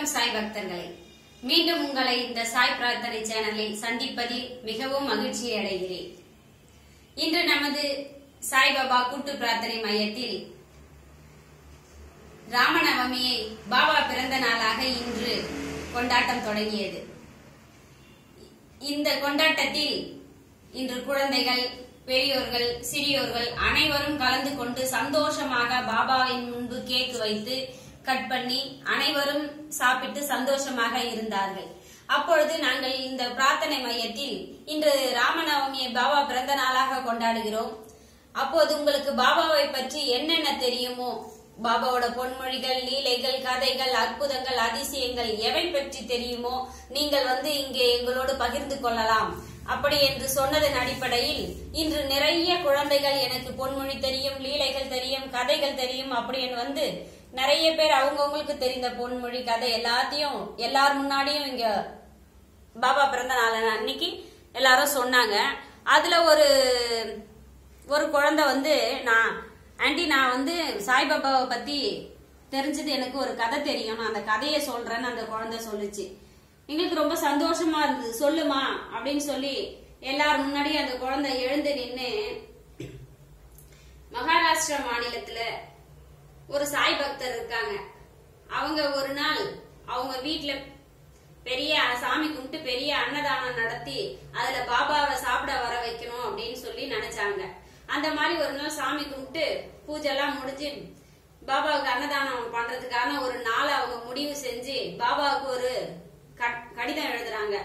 வணக்கம் சாய் பக்தர்களே. மீண்டும் உங்களை இந்த சாய் பிரார்த்தனை சேனலில் சந்திப்பதில் மிகவும் மகிழ்ச்சி அடைகிறேன். இன்று நமது சாய்பாபா கூட்டு பிரார்த்தனை மையத்தில் ராமநவமியை பாபா பிறந்த நாளாக இன்று கொண்டாட்டம் தொடங்கியது. இந்த கொண்டாட்டத்தில் இன்று குழந்தைகள் பெரியோர்கள் சிறியோர்கள் அனைவரும் கலந்து கொண்டு சந்தோஷமாக பாபாவின் முன்பு கேக் வைத்து கட் பண்ணி அனைவரும் சாப்பிட்டு சந்தோஷமாக இருந்தார்கள். அப்பொழுது நாங்கள் இந்த பிரார்த்தனை மையத்தில் இன்று ராமநவமியை பாபா பிறந்த நாளாக கொண்டாடுகிறோம். அப்போது உங்களுக்கு பாபாவை பற்றி என்னென்ன தெரியுமோ? பாபாவோட பொன்மொழிகள் லீலைகள் கதைகள் அற்புதங்கள் அதிசயங்கள் எவை பற்றி தெரியுமோ? நீங்கள் வந்து இங்கே எங்களோடு பகிர்ந்து கொள்ளலாம். அப்படி என்று சொன்னதன் அடிப்படையில் இன்று நிறைய குழந்தைகள் எனக்கு பொன்மொழி தெரியும் லீலைகள் தெரியும் கதைகள் தெரியும். அப்படின்னு வந்து நிறைய பேர் அவங்கவுங்களுக்கு தெரிந்த பொன்மொழி கதை எல்லாத்தையும் எல்லார் முன்னாடியும் இங்க பாபா பிறந்த நாள் அன்னைக்கு எல்லாரும் சொன்னாங்க. அதுல ஒரு ஒரு குழந்தை வந்து நான் ஆண்டி நான் வந்து சாய்பாபாவை பத்தி தெரிஞ்சது எனக்கு ஒரு கதை தெரியும். நான் அந்த கதையை சொல்றேன்னு அந்த குழந்தை சொல்லுச்சு. எங்களுக்கு ரொம்ப சந்தோஷமா இருந்தது. சொல்லுமா? அப்படின்னு சொல்லி எல்லார் முன்னாடியும் அந்த குழந்தை எழுந்து நின்று மகாராஷ்டிரா மாநிலத்துல ஒரு சாய் பக்தர் இருக்காங்க. அவங்க ஒரு நாள் அவங்க வீட்டுல பெரிய சாமி கும்பிட்டு பெரிய அன்னதானம் நடத்தி அதுல பாபாவை சாப்பிட வர வைக்கணும் அப்படின்னு சொல்லி நினைச்சாங்க. அந்த மாதிரி ஒரு நாள் சாமி கும்பிட்டு பூஜை எல்லாம் முடிஞ்சு பாபாவுக்கு அன்னதானம் பண்றதுக்கான ஒரு நாளை அவங்க முடிவு செஞ்சு பாபாவுக்கு ஒரு கடிதம் எழுதுறாங்க.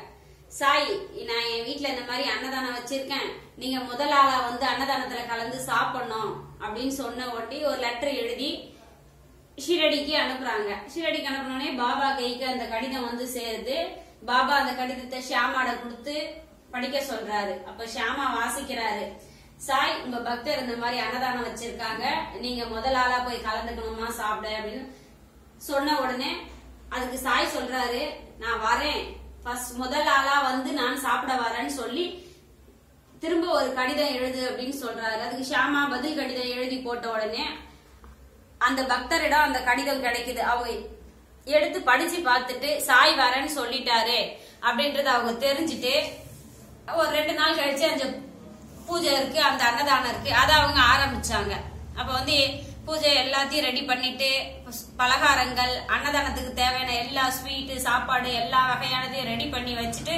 சாய் நான் என் வீட்டுல இந்த மாதிரி அன்னதானம் வச்சிருக்கேன். நீங்க முதல் ஆளா வந்து அன்னதானத்துல கலந்து சாப்பிடணும் அப்படின்னு சொன்ன ஒட்டி ஒரு லெட்டர் எழுதி ஷீரடிக்கு அனுப்புறாங்க. ஷீரடிக்கு அனுப்புனோடனே பாபா கைக்கு அந்த கடிதம் வந்து சேருது. பாபா அந்த கடிதத்தை ஷியாமாட கொடுத்து படிக்க சொல்றாரு. அப்ப ஷியாமா வாசிக்கிறாரு. சாய் உங்க பக்தர் இந்த மாதிரி அன்னதானம் வச்சிருக்காங்க. நீங்க முதல் ஆளா போய் கலந்துக்கணுமா சாப்பிட அப்படின்னு சொன்ன உடனே அதுக்கு சாய் சொல்றாரு. நான் வரேன். ஃபர்ஸ்ட் முதல் ஆளா வந்து நான் சாப்பிட வரேன்னு சொல்லி திரும்ப ஒரு கடிதம் எழுது அப்படின்னு சொல்றாரு. அதுக்கு ஷியாமா பதில் கடிதம் எழுதி போட்ட உடனே அந்த பக்தரிடம் அந்த கடிதம் கிடைக்குது. அவங்க எடுத்து படிச்சு பார்த்துட்டு சாய் வரேன்னு சொல்லிட்டாரு அப்படின்றத அவங்க தெரிஞ்சுட்டு ஒரு ரெண்டு நாள் கழிச்சு அந்த பூஜை இருக்கு அந்த அன்னதானம் இருக்கு. அதை அவங்க ஆரம்பிச்சாங்க. அப்ப வந்து பூஜை எல்லாத்தையும் ரெடி பண்ணிட்டு பலகாரங்கள் அன்னதானத்துக்கு தேவையான எல்லா ஸ்வீட்டு சாப்பாடு எல்லா வகையானதையும் ரெடி பண்ணி வச்சுட்டு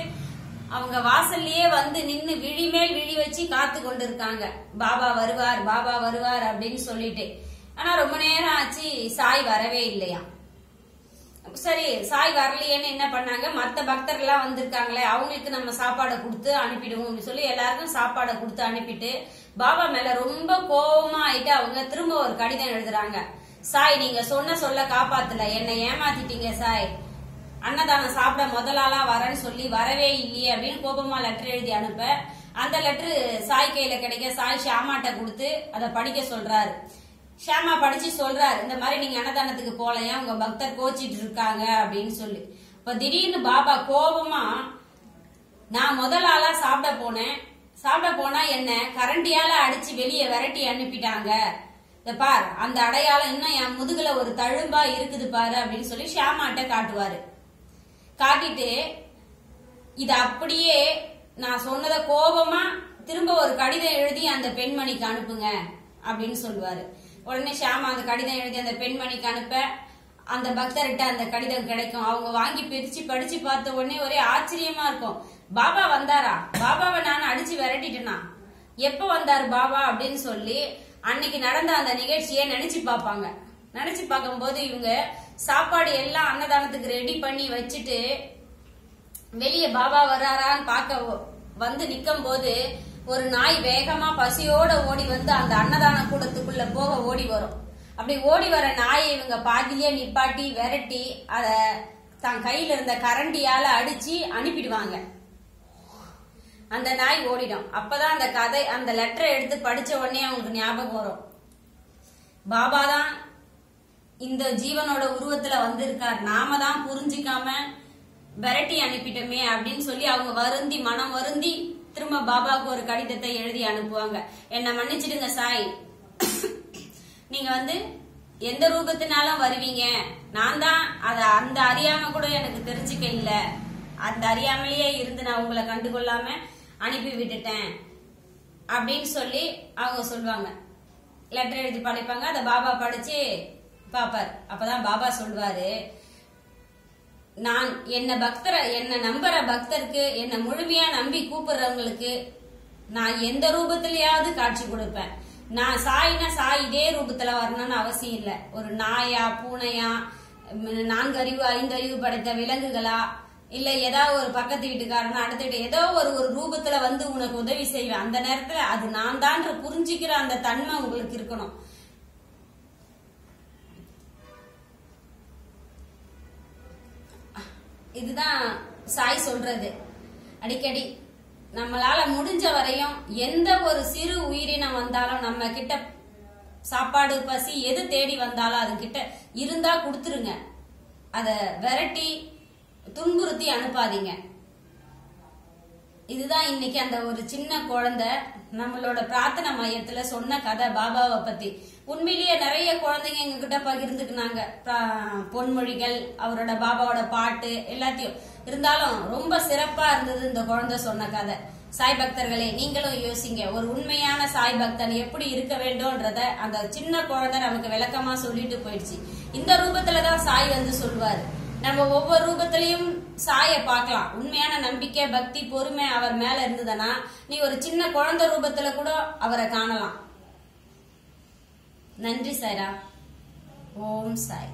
அவங்க வாசல்லயே வந்து நின்னு விழி மேல் விழி வச்சு காத்து கொண்டு இருக்காங்க பாபா வருவார் பாபா வருவார் அப்படின்னு சொல்லிட்டு. ஆனா ரொம்ப நேரம் ஆச்சு சாய் வரவே இல்லையா? சரி சாய் வரலையேன்னு என்ன பண்ணாங்க? மற்ற பக்தர்கள் எல்லாம் வந்திருக்காங்களே அவங்களுக்கு நம்ம சாப்பாடை கொடுத்து அனுப்பிடுவோம் அப்படின்னு சொல்லி எல்லாருக்கும் சாப்பாடை கொடுத்து அனுப்பிட்டு பாபா மேல ரொம்ப கோபமா ஆயிட்டு அவங்க திரும்ப ஒரு கடிதம் எழுதுறாங்க. சாய் நீங்க சொன்ன சொல்ல காப்பாத்தல. என்னை ஏமாத்திட்டீங்க சாய். அன்னதானம் சாப்பிட முதலாளா வரேன்னு சொல்லி வரவே இல்லையே அப்படின்னு கோபமா லெட்டர் எழுதி அனுப்ப. அந்த லெட்டரு சாய் கையில கிடைக்க சாய் ஷியாமாட்ட கொடுத்து அதை படிக்க சொல்றாரு. ஷியாமா படிச்சு சொல்றாரு இந்த மாதிரி நீங்க அன்னதானத்துக்கு போலையா? உங்க பக்தர் கோச்சிட்டு இருக்காங்க அப்படின்னு சொல்லி. இப்ப திடீர்னு பாபா கோபமா நான் முதல் ஆளா சாப்பிட போனேன். சாப்பிட போனா என்ன? கரண்டியால அடிச்சு வெளியே விரட்டி அனுப்பிட்டாங்க. இந்த பார் அந்த அடையாளம் இன்னும் என் முதுகுல ஒரு தழும்பா இருக்குது பாரு அப்படின்னு சொல்லி ஷியாமாட்ட காட்டுவாரு. காட்டிட்டு இது அப்படியே நான் சொன்னதை கோபமா திரும்ப ஒரு கடிதம் எழுதி அந்த பெண்மணிக்கு அனுப்புங்க அப்படின்னு சொல்லுவாரு. உடனே ஷியாமா அந்த கடிதம் எழுதி அந்த பெண்மணிக்கு அனுப்ப அந்த பக்தர்கிட்ட அந்த கடிதம் கிடைக்கும். அவங்க வாங்கி பிரிச்சு படிச்சு பார்த்த உடனே ஒரே ஆச்சரியமா இருக்கும். பாபா வந்தாரா? பாபாவை நான் அடிச்சு விரட்டிட்டேனா? எப்ப வந்தாரு பாபா அப்படின்னு சொல்லி அன்னைக்கு நடந்த அந்த நிகழ்ச்சியை நினைச்சு பார்ப்பாங்க. நினைச்சு பார்க்கும்போது இவங்க சாப்பாடு எல்லாம் அன்னதானத்துக்கு ரெடி பண்ணி வச்சுட்டு வெளியே பாபா வர்றாரான்னு பார்க்க வந்து நிக்கும் போது ஒரு நாய் வேகமா பசியோட ஓடி வந்து அந்த அன்னதான கூடத்துக்குள்ள போக ஓடி வரும். அப்படி ஓடி வர நாயை இவங்க பாதிலேயே நிப்பாட்டி விரட்டி அத தன் கையில இருந்த கரண்டியால அடிச்சு அனுப்பிடுவாங்க. அந்த நாய் ஓடிடும். அப்பதான் அந்த கதை அந்த லெட்டரை எடுத்து படிச்ச உடனே அவங்களுக்கு ஞாபகம் வரும். பாபா தான் இந்த ஜீவனோட உருவத்துல வந்திருக்கார். நாம தான் புரிஞ்சிக்காம விரட்டி அனுப்பிட்டோமே அப்படின்னு சொல்லி அவங்க வருந்தி மனம் வருந்தி திரும்ப பாபாவுக்கு ஒரு கடிதத்தை எழுதி அனுப்புவாங்க. என்ன மன்னிச்சிடுங்க சாய். நீங்க வந்து எந்த ரூபத்தினாலும் வருவீங்க. நான் தான் அத அந்த அறியாம கூட எனக்கு தெரிஞ்சுக்க இல்ல. அந்த அறியாமலேயே இருந்து நான் உங்களை கண்டுகொள்ளாம அனுப்பி விட்டுட்டேன் அப்படின்னு சொல்லி அவங்க சொல்லுவாங்க. லெட்டர் எழுதி படிப்பாங்க. அதை பாபா படிச்சு பாப்பார் அப்பதான் பாபா சொல்வாரு நான் என்ன பக்தரை என்ன நம்புற பக்தருக்கு என்ன முழுமையா நம்பி கூப்பிடுறவங்களுக்கு நான் எந்த ரூபத்திலயாவது காட்சி கொடுப்பேன். நான் சாயினா சாய் இதே ரூபத்துல வரணும்னு அவசியம் இல்ல. ஒரு நாயா பூனையா நான்கு அறிவு ஐந்து அறிவு படைத்த விலங்குகளா இல்ல ஏதாவது ஒரு பக்கத்து வீட்டுக்காரனோ அடுத்த வீட்டு ஏதோ ஒரு ஒரு ரூபத்துல வந்து உனக்கு உதவி செய்வேன். அந்த நேரத்துல அது நான் தான் புரிஞ்சுக்கிற அந்த தன்மை உங்களுக்கு இருக்கணும். இதுதான் சாய் சொல்றது. அடிக்கடி நம்மளால முடிஞ்ச வரையும் எந்த ஒரு சிறு உயிரினம் வந்தாலும் நம்ம கிட்ட சாப்பாடு பசி எது தேடி வந்தாலும் அது கிட்ட இருந்தா கொடுத்துருங்க. அத விரட்டி துன்புறுத்தி அனுப்பாதீங்க. இதுதான் இன்னைக்கு அந்த ஒரு சின்ன குழந்தை நம்மளோட பிரார்த்தனை மையத்துல சொன்ன கதை பாபாவை பத்தி. உண்மையிலேயே நிறைய குழந்தைங்க எங்ககிட்ட பகிர்ந்துக்குனாங்க. பொன்மொழிகள் அவரோட பாபாவோட பாட்டு எல்லாத்தையும். இருந்தாலும் ரொம்ப சிறப்பா இருந்தது இந்த குழந்தை சொன்ன கதை. சாய் பக்தர்களே நீங்களும் யோசிங்க ஒரு உண்மையான சாய் பக்தன் எப்படி இருக்க வேண்டும்ன்றத அந்த சின்ன குழந்தை நமக்கு விளக்கமா சொல்லிட்டு போயிடுச்சு. இந்த ரூபத்துலதான் சாய் வந்து சொல்வாரு நம்ம ஒவ்வொரு ரூபத்திலையும் சாய பார்க்கலாம். உண்மையான நம்பிக்கை பக்தி பொறுமை அவர் மேல இருந்ததுன்னா நீ ஒரு சின்ன குழந்தை ரூபத்துல கூட அவரை காணலாம். நன்றி சாய்ரா. ஓம் சாய்.